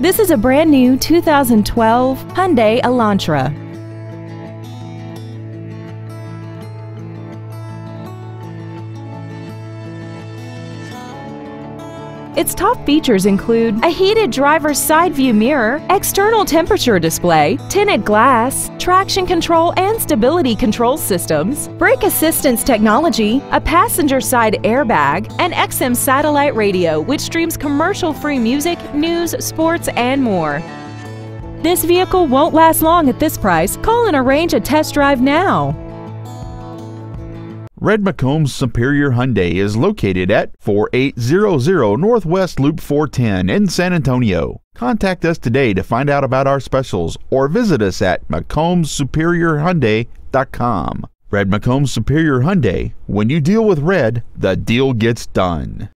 This is a brand new 2012 Hyundai Elantra. Its top features include a heated driver's side view mirror, external temperature display, tinted glass, traction control and stability control systems, brake assistance technology, a passenger side airbag, and XM satellite radio which streams commercial-free music, news, sports, and more. This vehicle won't last long at this price. Call and arrange a test drive now. Red McCombs Superior Hyundai is located at 4800 Northwest Loop 410 in San Antonio. Contact us today to find out about our specials or visit us at McCombsSuperiorHyundai.com. Red McCombs Superior Hyundai, when you deal with red, the deal gets done.